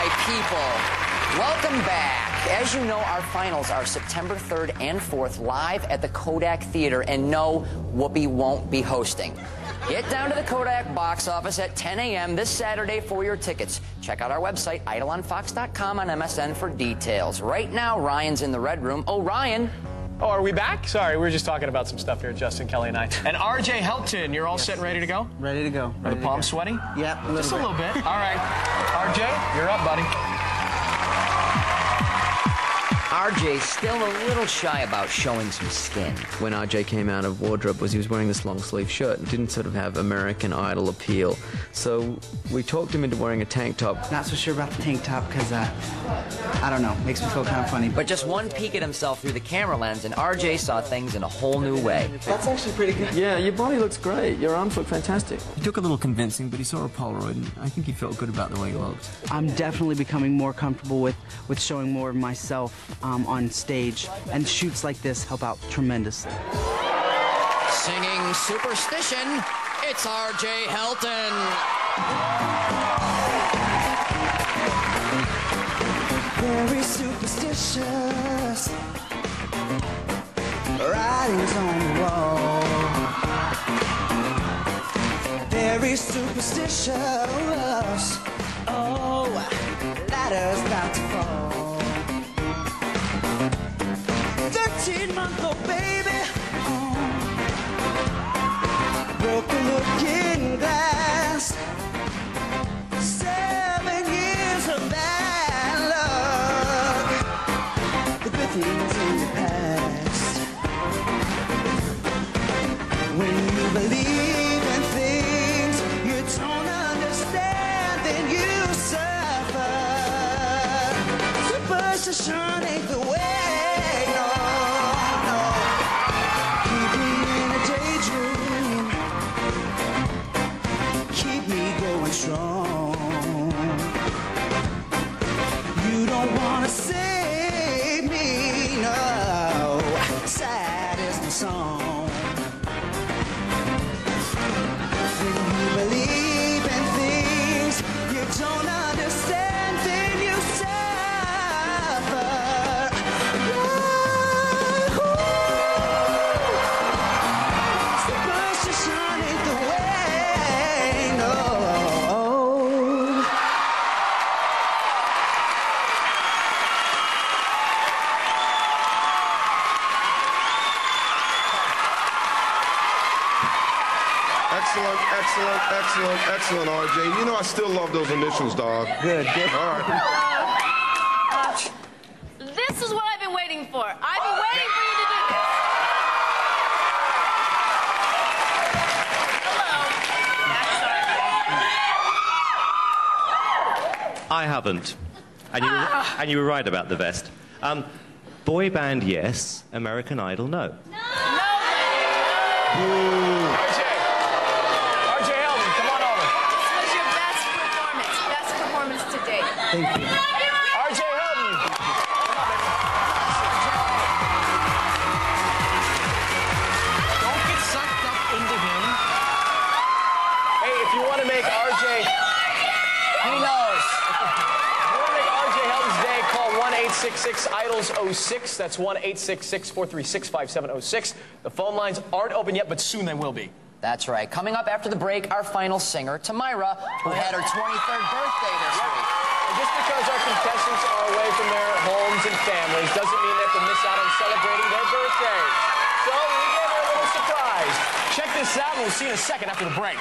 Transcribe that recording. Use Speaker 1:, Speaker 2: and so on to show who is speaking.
Speaker 1: my people. Welcome back. As you know, our finals are September 3rd and 4th live at the Kodak Theater, and no, Whoopi won't be hosting. Get down to the Kodak box office at 10 a.m. this Saturday for your tickets. Check out our website, idolonfox.com on MSN for details. Right now, Ryan's in the red room. Oh, Ryan.
Speaker 2: Oh, are we back? Sorry, we were just talking about some stuff here, Justin, Kelly, and I. And RJ Helton, you're all set and ready to go?
Speaker 3: Ready to go.
Speaker 2: Are the palms sweaty?
Speaker 3: Yep, a little
Speaker 2: Just a little bit. All right. RJ, you're up, buddy.
Speaker 1: RJ's still a little shy about showing some skin.
Speaker 4: when RJ came out of wardrobe was he was wearing this long sleeve shirt and didn't sort of have American Idol appeal. So we talked him into wearing a tank top.
Speaker 3: Not so sure about the tank top because, uh, I don't know, makes me feel kind of funny.
Speaker 1: But just one peek at himself through the camera lens, and RJ saw things in a whole new way.
Speaker 3: that's actually pretty good.
Speaker 4: Yeah, your body looks great. Your arms look fantastic. It took a little convincing, but he saw a Polaroid and I think he felt good about the way he looked.
Speaker 3: I'm definitely becoming more comfortable with, with showing more of myself um, Um, on stage, and shoots like this help out tremendously.
Speaker 1: Singing Superstition, it's RJ Helton.
Speaker 3: Very superstitious. Writings on the wall. Very superstitious. Oh, ladder's about to 13 month old baby. Oh. Broke a looking glass. Seven years of bad luck. The good things in the past. When you believe in things you don't understand, then you suffer. Superstition ain't the song.
Speaker 5: Excellent, excellent, excellent, excellent, RJ. You know I still love those initials, dog.
Speaker 3: Good, good.
Speaker 5: All right.
Speaker 6: This is what I've been waiting for. I've been waiting for you to do this. Hello.
Speaker 7: I haven't. And you, were, and you were right about the vest. Um, boy band, yes. American Idol, no.
Speaker 2: RJ. RJ Helton, come on over.
Speaker 6: This was your best performance. Best performance to date.
Speaker 3: Thank you.
Speaker 2: RJ Helton. Don't get sucked up into him. Hey, if you want to make RJ,
Speaker 1: He knows.
Speaker 2: if you want to make RJ Helton's day, call 1-866-IDOLS-06. That's 1-866-436-5706. The phone lines aren't open yet, but soon they will be.
Speaker 1: That's right. Coming up after the break, our final singer, Tamyra, who had her 23rd birthday this week.
Speaker 2: Just because our contestants are away from their homes and families doesn't mean they have to miss out on celebrating their birthdays. So we gave her a little surprise. Check this out, and we'll see you in a second after the break.